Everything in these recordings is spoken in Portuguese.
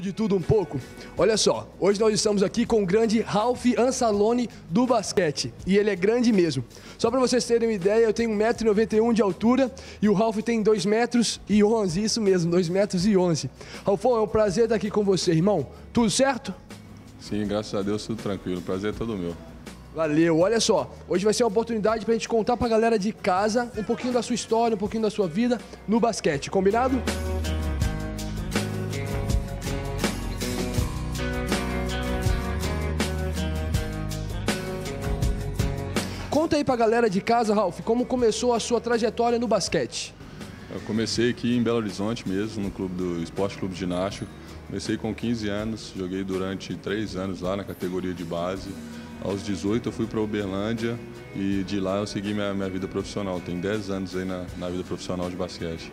de tudo um pouco. Olha só, hoje nós estamos aqui com o grande Ralph Ansalone do basquete. E ele é grande mesmo. Só para vocês terem uma ideia, eu tenho 1,91m de altura e o Ralph tem 2 metros e 11, isso mesmo, 2 metros e 11. Ralfão, é um prazer estar aqui com você, irmão. Tudo certo? Sim, graças a Deus, tudo tranquilo. Prazer é todo meu. Valeu, olha só, hoje vai ser uma oportunidade para a gente contar para a galera de casa um pouquinho da sua história, um pouquinho da sua vida no basquete, combinado? Conta aí pra galera de casa, Ralf, como começou a sua trajetória no basquete. Eu comecei aqui em Belo Horizonte mesmo, no clube do Esporte Clube Ginástico. Comecei com 15 anos, joguei durante 3 anos lá na categoria de base. Aos 18 eu fui para Uberlândia e de lá eu segui minha, minha vida profissional. Tem 10 anos aí na, na vida profissional de basquete.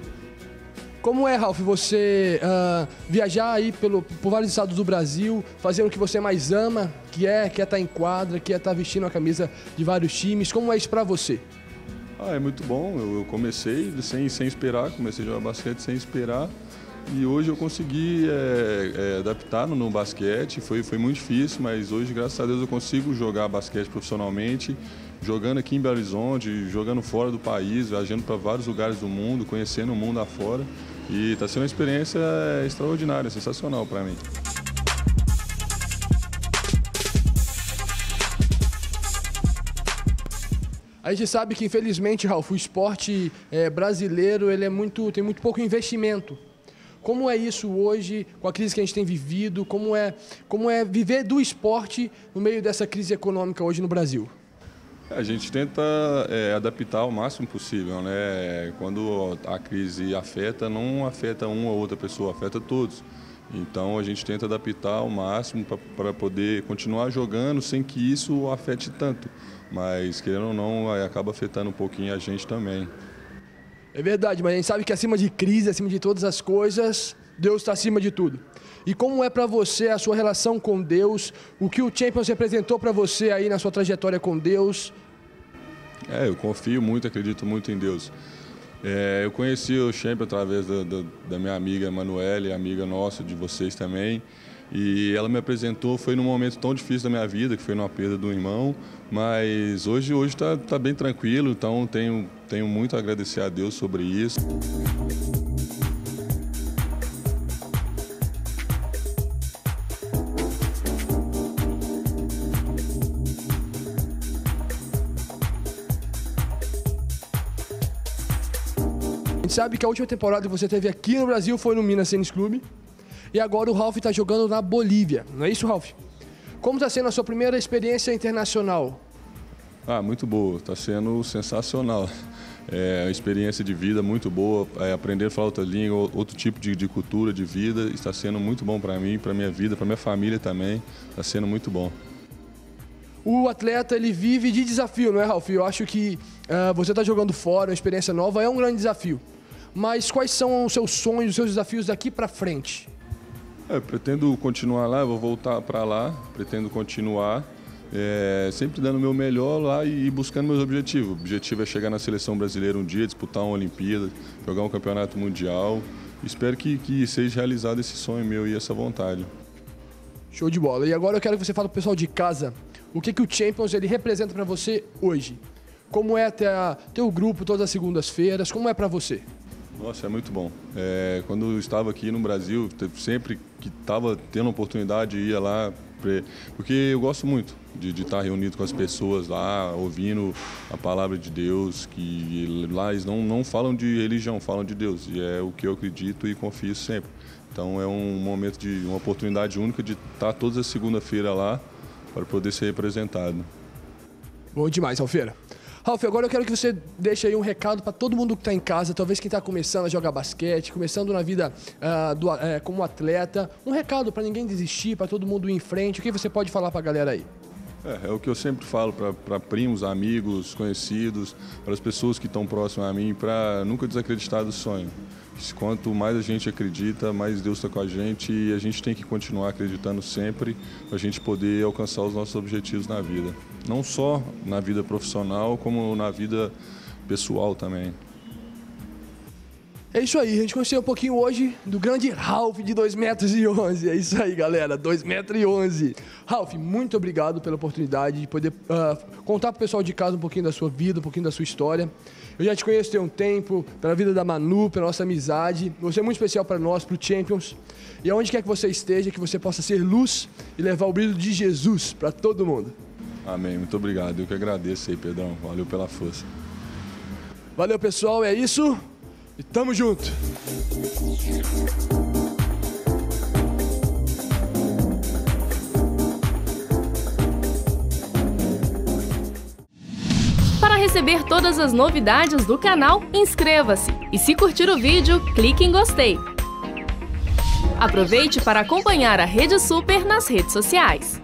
Como é, Ralf, você uh, viajar aí pelo, por vários estados do Brasil, fazer o que você mais ama, que é que é estar tá em quadra, que é estar tá vestindo a camisa de vários times? Como é isso para você? Ah, é muito bom. Eu, eu, comecei sem, sem esperar, comecei a jogar basquete sem esperar. E hoje eu consegui é, é, adaptar no, no, basquete, foi, foi muito difícil, mas hoje, graças a Deus, eu consigo jogar basquete profissionalmente, jogando aqui em Belo Horizonte, jogando fora do país, viajando para vários lugares do mundo, conhecendo o mundo afora. E está sendo uma experiência extraordinária, sensacional para mim. A gente sabe que, infelizmente, Ralf, o esporte é, brasileiro ele é muito, tem muito pouco investimento. Como é isso hoje, com a crise que a gente tem vivido? Como é, como é viver do esporte no meio dessa crise econômica hoje no Brasil? A gente tenta é, adaptar o máximo possível, né? Quando a crise afeta, não afeta uma ou outra pessoa, afeta todos. Então a gente tenta adaptar ao máximo para poder continuar jogando sem que isso afete tanto. Mas querendo ou não, acaba afetando um pouquinho a gente também. É verdade, mas a gente sabe que acima de crise, acima de todas as coisas, Deus está acima de tudo. E como é para você a sua relação com Deus? O que o Champions representou para você aí na sua trajetória com Deus? É, eu confio muito, acredito muito em Deus. É, eu conheci o Champions através da, da, da minha amiga Emanuele, amiga nossa, de vocês também. E ela me apresentou, foi num momento tão difícil da minha vida, que foi numa perda do irmão, mas hoje hoje está tá bem tranquilo, então tenho, tenho muito a agradecer a Deus sobre isso. A gente sabe que a última temporada que você teve aqui no Brasil foi no Minas Tênis Clube. E agora o Ralf está jogando na Bolívia, não é isso, Ralf? Como está sendo a sua primeira experiência internacional? Ah, muito boa, está sendo sensacional. É uma experiência de vida muito boa, é, aprender a falar outra língua, outro tipo de, de cultura, de vida, está sendo muito bom para mim, para minha vida, para minha família também, está sendo muito bom. O atleta ele vive de desafio, não é, Ralf? Eu acho que uh, você está jogando fora, uma experiência nova, é um grande desafio. Mas quais são os seus sonhos, os seus desafios daqui para frente? É, pretendo continuar lá, vou voltar para lá, pretendo continuar, é, sempre dando o meu melhor lá e, buscando meus objetivos. O objetivo é chegar na seleção brasileira um dia, disputar uma Olimpíada, jogar um campeonato mundial. Espero que, que seja realizado esse sonho meu e essa vontade. Show de bola. E agora eu quero que você fale para o pessoal de casa o que, que o Champions ele representa para você hoje. Como é ter, ter o grupo todas as segundas-feiras, como é para você? Nossa, é muito bom. É, quando eu estava aqui no Brasil, sempre que estava tendo oportunidade, ia lá, porque eu gosto muito de, de estar reunido com as pessoas lá, ouvindo a palavra de Deus, que lá eles não, não falam de religião, falam de Deus, e é o que eu acredito e confio sempre. Então é um momento de uma oportunidade única de estar todas as segunda-feira lá para poder ser representado. Bom demais, Alfeira. Ralf, agora eu quero que você deixe aí um recado para todo mundo que está em casa, talvez quem está começando a jogar basquete, começando na vida uh, do, uh, como atleta. Um recado para ninguém desistir, para todo mundo ir em frente. O que você pode falar para a galera aí? É, é, o que eu sempre falo para primos, amigos, conhecidos, para as pessoas que estão próximas a mim, para nunca desacreditar do sonho. Quanto mais a gente acredita, mais Deus está com a gente e a gente tem que continuar acreditando sempre para a gente poder alcançar os nossos objetivos na vida. Não só na vida profissional, como na vida pessoal também. É isso aí, a gente conheceu um pouquinho hoje do grande Ralph de 2 metros e 11. É isso aí, galera, 2 metros e 11. Ralph, muito obrigado pela oportunidade de poder uh, contar para o pessoal de casa um pouquinho da sua vida, um pouquinho da sua história. Eu já te conheço tem um tempo, pela vida da Manu, pela nossa amizade. Você é muito especial para nós, para o Champions. E aonde quer que você esteja, que você possa ser luz e levar o brilho de Jesus para todo mundo. Amém, muito obrigado. Eu que agradeço aí, Pedrão. Valeu pela força. Valeu, pessoal. É isso. E tamo junto. Para receber todas as novidades do canal, inscreva-se e se curtir o vídeo, clique em gostei. Aproveite para acompanhar a Rede Super nas redes sociais.